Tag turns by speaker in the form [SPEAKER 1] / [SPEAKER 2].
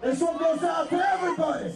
[SPEAKER 1] This one goes out to everybody.